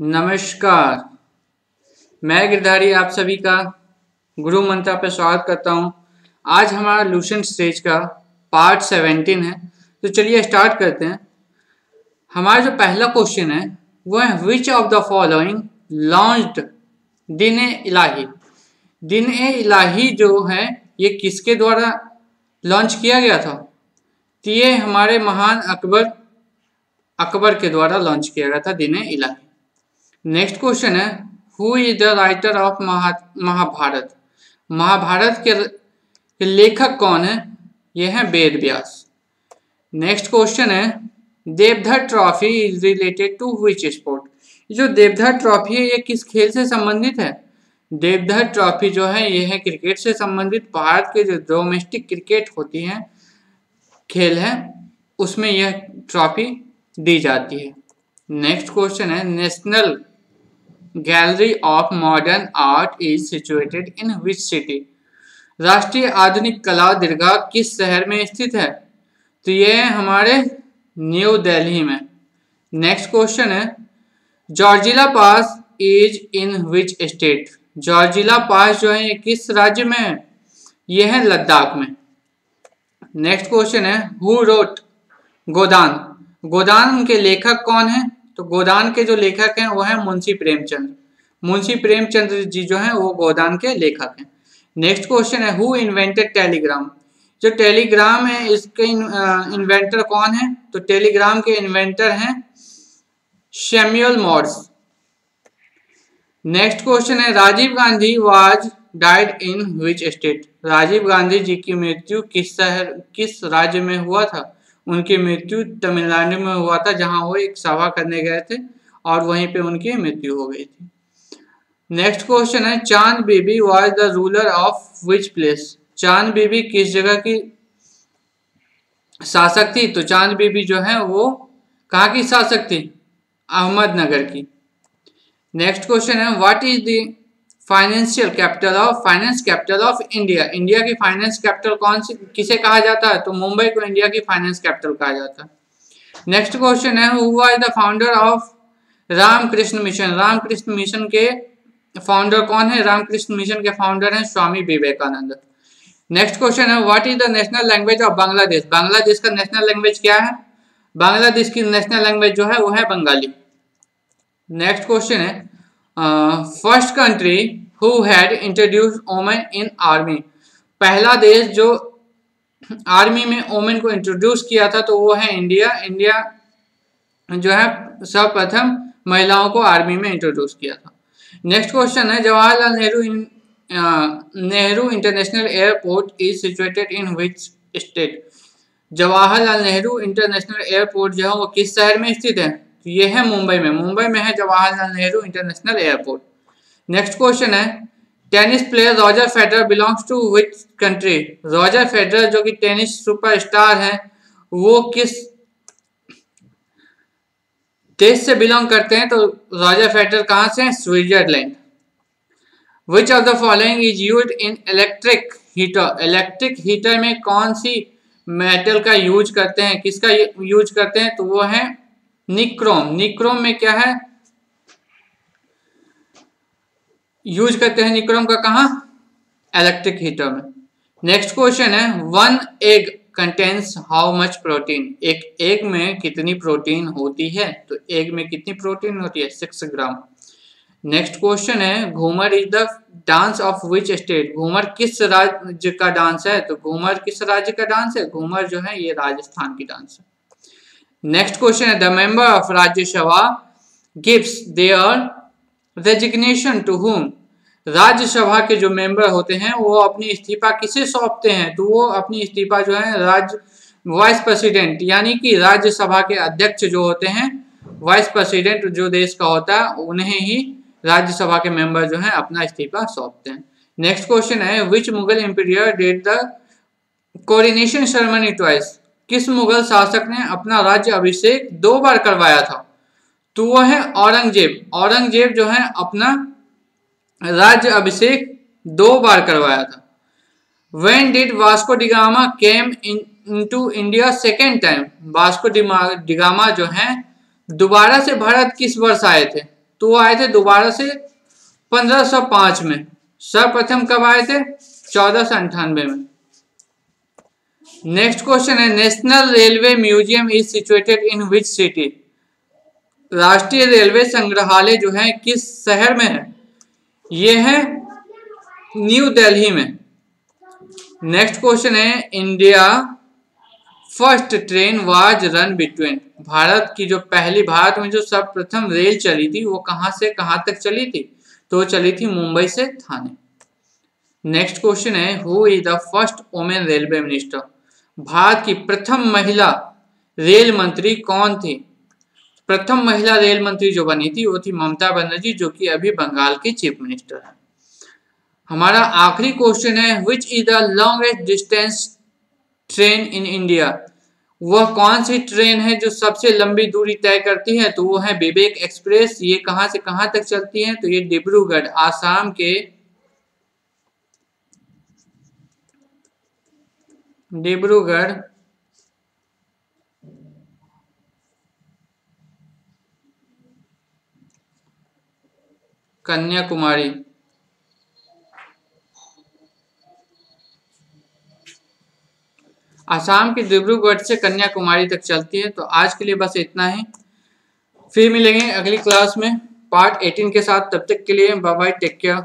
नमस्कार। मैं गिरधारी आप सभी का गुरु मंत्रा पर स्वागत करता हूँ। आज हमारा लूशन स्टेज का पार्ट सेवेंटीन है। तो चलिए स्टार्ट करते हैं। हमारा जो पहला क्वेश्चन है, वो है which of the following launched Din Ilahi? Din ए इलाही जो है, ये किसके द्वारा लॉन्च किया गया था? तो ये हमारे महान अकबर अकबर के द्वारा लॉन्च किया गया था दिन इलाही। नेक्स्ट क्वेश्चन है who is the writer of Mahabharata? Mahabharata के लेखक कौन है? यह है वेद व्यास। नेक्स्ट क्वेश्चन है, Deodhar trophy is related to which sport जो देवधर ट्रॉफी है ये किस खेल से संबंधित है? देवधर ट्रॉफी जो है ये है क्रिकेट से संबंधित। भारत के जो डोमेस्टिक क्रिकेट होती है, खेल है, उसमें यह ट्रॉफी दी जाती है। नेक्स्ट क्वेश्चन है national gallery of modern art is situated in which city राष्ट्रीय आधुनिक कला दीर्घा किस शहर में स्थित है? तो ये हमारे न्यू दिल्ली में। नेक्स्ट क्वेश्चन है जॉर्जिला पास इज़ इन विच स्टेट जॉर्जिला पास जो है, ये किस राज्य में है? ये है लद्दाख में। नेक्स्ट क्वेश्चन है हु रोट गोदान गोदान के लेखक कौन है? तो गोदान के जो लेखक हैं, वो है मुंशी प्रेमचंद। मुंशी प्रेमचंद जी जो है, वो गोदान के लेखक हैं। नेक्स्ट क्वेश्चन है हु इन्वेंटेड टेलीग्राम जो टेलीग्राम है, इसके इन्वेंटर कौन है? तो टेलीग्राम के इन्वेंटर हैं शेम्यूल मॉर्स नेक्स्ट क्वेश्चन है, Rajiv Gandhi was died in which state Rajiv Gandhi ji की मृत्यु किस शहर, किस राज्य में हुआ था? उनकी मृत्यु तमिलनाडु में हुआ था, जहाँ वो एक सभा करने गए थे और वहीं पे उनकी मृत्यु हो गई थी। नेक्स्ट क्वेश्चन है, Chand Bibi was the ruler of which place Chand Bibi किस जगह की शासक थी? तो चाँद बीबी जो है, वो कहाँ की शासक थी? अहमदनगर की। नेक्स्ट क्वेश्चन है what is the financial capital of finance capital of India India की फाइनेंस कैपिटल कौन सी, किसे कहा जाता है? तो मुंबई को इंडिया की फाइनेंस कैपिटल कहा जाता है। नेक्स्ट क्वेश्चन है who was the founder of Ramakrishna mission Ramakrishna mission के फाउंडर कौन है? रामकृष्ण मिशन के फाउंडर हैं स्वामी विवेकानंद। नेक्स्ट क्वेश्चन है what is the national language of Bangladesh Bangladesh का नेशनल लैंग्वेज क्या है? बांग्लादेश की नेशनल लैंग्वेज जो है, वो है बंगाली नेक्स्ट क्वेश्चन है first country who had introduce women in army पहला देश जो आर्मी में ओमेन को इंट्रोड्यूस किया था तो वो है इंडिया इंडिया जो है, सर्वप्रथम महिलाओं को आर्मी में इंट्रोड्यूस किया था। नेक्स्ट क्वेश्चन है, Jawaharlal Nehru Nehru international airport is situated in which state Jawaharlal Nehru international airport जो है, वो किस शहर में स्थित है? तो ये है मुंबई में। मुंबई में है Jawaharlal Nehru international airport. Next question है, tennis player Roger Federer belongs to which country? Roger Federer, जो कि टेनिस सुपरस्टार है, वो किस देश से बिलोंग करते हैं? तो रॉजर फेडरर कहाँ से Switzerland. Which of the following is use in electric heater electric heater में कौन सी मेटल का यूज़ करते हैं? किसका यूज़ करते हैं? तो वो है निक्रोम। निक्रोम में क्या है? यूज़ करते हैं निक्रोम का कहा? इलेक्ट्रिक हीटर में। नेक्स्ट क्वेश्चन है one egg contains how much protein एक एग में कितनी प्रोटीन होती है? तो एग में कितनी प्रोटीन होती है? सिक्स ग्राम नेक्स्ट क्वेश्चन है, Ghoomar is the dance of which state Ghoomar किस राज्य का डांस है? तो घूमर किस राज्य का डांस है? घूमर जो है, ये राजस्थान की डांस है। नेक्स्ट क्वेश्चन है the member of Rajya Sabha gives their resignation to whom Rajya Sabha के जो मेंबर होते हैं, वो अपनी इस्तीफा किसे सौंपते हैं? तो वो अपनी इस्तीफा जो है, राज्य वाइस प्रेसिडेंट यानी कि राज्यसभा के अध्यक्ष जो होते हैं वाइस प्रेसिडेंट जो देश का होता है, उन्हें ही राज्यसभा के मेंबर जो है, अपना इस्तीफा सौंपते हैं। नेक्स्ट क्वेश्चन है which Mughal empire did the coronation ceremony twice किस मुगल शासक ने अपना राज्य अभिषेक दो बार करवाया था? तो वह है औरंगज़ेब। औरंगज़ेब जो है अपना राज्य अभिषेक दो बार करवाया था। When did Vasco da Gama came into India second time Vasco da Gama जो है, दोबारा से भारत किस वर्ष आए थे? तो वो आए थे दोबारा से 1505 में। सर्वप्रथम कब आए थे? चौदह में। नेक्स्ट क्वेश्चन है national railway museum is situated in which city राष्ट्रीय रेलवे संग्रहालय जो है, किस शहर में है? ये है न्यू दिल्ली में। नेक्स्ट क्वेश्चन है India first train was run between Bharat की जो पहली भारत में जो सर्वप्रथम रेल चली थी, वो कहाँ से कहाँ तक चली थी? तो चली थी मुंबई से थाने। नेक्स्ट क्वेश्चन है who is the first women railway minister Bharat की प्रथम महिला रेल मंत्री कौन थी? प्रथम महिला रेल मंत्री जो बनी थी, वो थी ममता बनर्जी, जो कि अभी बंगाल की चीफ मिनिस्टर है। हमारा आखिरी क्वेश्चन है which is the longest distance train in India वह कौन सी ट्रेन है जो सबसे लंबी दूरी तय करती है? तो वो है विवेक एक्सप्रेस। ये कहाँ से कहाँ तक चलती है? तो ये डिब्रूगढ़, आसाम के डिब्रूगढ़। कन्याकुमारी। आसाम के डिब्रूगढ़ से कन्याकुमारी तक चलती है तो आज के लिए बस इतना ही। फिर मिलेंगे अगली क्लास में, पार्ट 18 के साथ, तब तक के लिए बाय बाय टेक केयर।